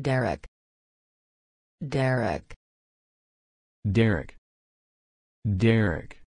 Derek. Derek. Derek. Derek.